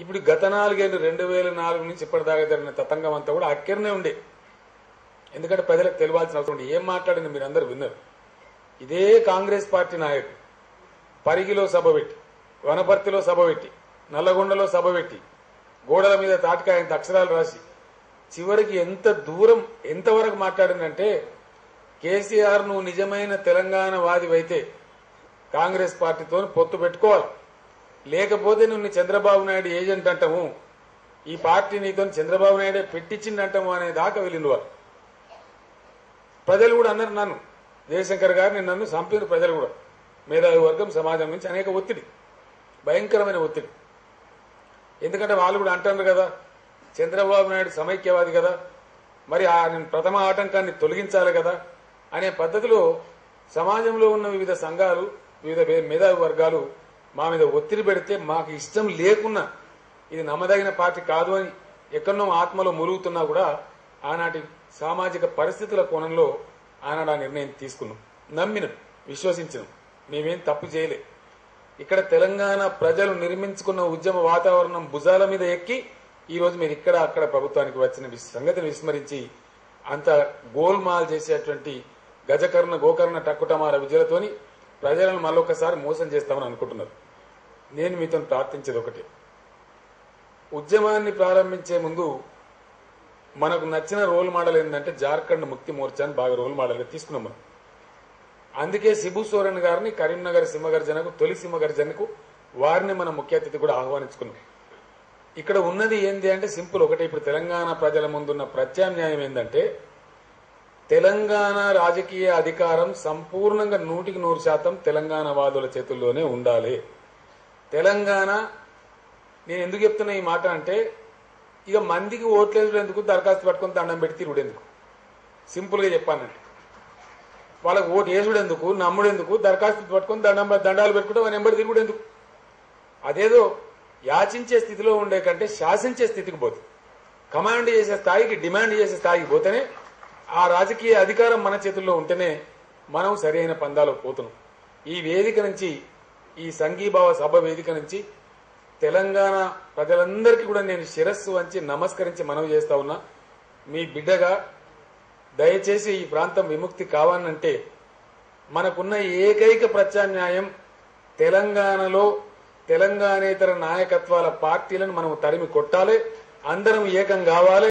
ఇప్పుడు గత నాలుగేళ్ళు రెండు వేల నాలుగు నుంచి ఇప్పటిదాకా జరిగిన తతంగం అంతా కూడా అక్కడనే ఉండే. ఎందుకంటే ప్రజలకు తెలియాల్సిన అవసరం ఏం మాట్లాడిన మీరు అందరూ విన్నారు. ఇదే కాంగ్రెస్ పార్టీ నాయకుడు పరిగిలో సభ పెట్టి వనపర్తిలో సభ పెట్టి నల్లగొండలో సభ పెట్టి గోడల మీద తాటికాయంత అక్షరాలు రాసి చివరికి ఎంత దూరం ఎంతవరకు మాట్లాడిందంటే కేసీఆర్ నువ్వు నిజమైన తెలంగాణ వాదివైతే కాంగ్రెస్ పార్టీతో పొత్తు పెట్టుకోవాలి. లేకపోతే నువ్వు చంద్రబాబు నాయుడు ఏజెంట్ అంటాము. ఈ పార్టీ నీతో చంద్రబాబు నాయుడే పెట్టించిందంటాము అనే దాకా వెళ్ళిండు వారు. ప్రజలు కూడా అన్నారు నన్ను. జయశంకర్ గారిని నన్ను చంపిన ప్రజలు కూడా. మేధావి వర్గం సమాజం నుంచి అనేక ఒత్తిడి. భయంకరమైన ఒత్తిడి. ఎందుకంటే వాళ్ళు కూడా అంటున్నారు కదా చంద్రబాబు నాయుడు సమైక్యవాది కదా మరి ఆ ప్రథమ ఆటంకాన్ని తొలగించాలి కదా అనే పద్ధతిలో సమాజంలో ఉన్న వివిధ సంఘాలు వివిధ మేధావి వర్గాలు మా మీద ఒత్తిడి పెడితే మాకు ఇష్టం లేకున్నా ఇది నమ్మదగిన పార్టీ కాదు అని ఎక్కడనో ఆత్మలో మురుగుతున్నా కూడా ఆనాటి సామాజిక పరిస్థితుల కోణంలో ఆనాడు ఆ నిర్ణయం తీసుకున్నాం. నమ్మినం విశ్వసించినాం. మేమేం తప్పు చేయలే. ఇక్కడ తెలంగాణ ప్రజలు నిర్మించుకున్న ఉద్యమ వాతావరణం భుజాల మీద ఎక్కి ఈరోజు మీరు ఇక్కడ అక్కడ ప్రభుత్వానికి వచ్చిన సంగతిని విస్మరించి అంత గోల్మాల్ చేసేటువంటి గజకర్ణ గోకర్ణ టక్కుటమార విద్యలతోని ప్రజలను మళ్ళొకసారి మోసం చేస్తామని అనుకుంటున్నారు. నేను మీతో ప్రార్థించేది ఒకటి. ఉద్యమాన్ని ప్రారంభించే ముందు మనకు నచ్చిన రోల్ మోడల్ ఏంటంటే జార్ఖండ్ ముక్తి మోర్చాని బాగా రోల్ మోడల్గా తీసుకున్నాం మనం. అందుకే శిబు సోరెన్ గారిని కరీంనగర్ సింహగర్జనకు తొలి సింహగర్జనకు వారిని మన ముఖ్య అతిథి కూడా ఆహ్వానించుకున్నాం. ఇక్కడ ఉన్నది ఏంటి అంటే సింపుల్ ఒకటి. ఇప్పుడు తెలంగాణ ప్రజల ముందున్న ప్రత్యామ్నాయం ఏంటంటే తెలంగాణ రాజకీయ అధికారం సంపూర్ణంగా నూటికి నూరు శాతం తెలంగాణ వాదుల చేతుల్లోనే ఉండాలి. తెలంగాణ నేను ఎందుకు చెప్తున్నా ఈ మాట అంటే ఇక మందికి ఓట్లేదు ఎందుకు దరఖాస్తు పట్టుకుని దండం పెట్టి తిరుగుడు ఎందుకు సింపుల్గా చెప్పానంటే వాళ్ళకి ఓటు వేసుడు ఎందుకు నమ్ముడు ఎందుకు దరఖాస్తు పట్టుకుని దండం దండాలు పెట్టుకుంటే వాళ్ళ నెంబర్ తిరుగుడు ఎందుకు అదేదో యాచించే స్థితిలో ఉండే కంటే శాసించే స్థితికి పోతుంది కమాండ్ చేసే స్థాయికి డిమాండ్ చేసే స్థాయికి పోతేనే ఆ రాజకీయ అధికారం మన చేతుల్లో ఉంటేనే మనం సరైన పందాలో పోతున్నాం. ఈ వేదిక నుంచి ఈ సంఘీభావ సభ వేదిక నుంచి తెలంగాణ ప్రజలందరికీ కూడా నేను శిరస్సు వంచి నమస్కరించి మనవి చేస్తా ఉన్నా. మీ బిడ్డగా దయచేసి ఈ ప్రాంతం విముక్తి కావాలంటే మనకున్న ఏకైక ప్రత్యామ్నాయం తెలంగాణలో తెలంగాణేతర నాయకత్వాల పార్టీలను మనం తరిమి కొట్టాలి. అందరం ఏకం కావాలి.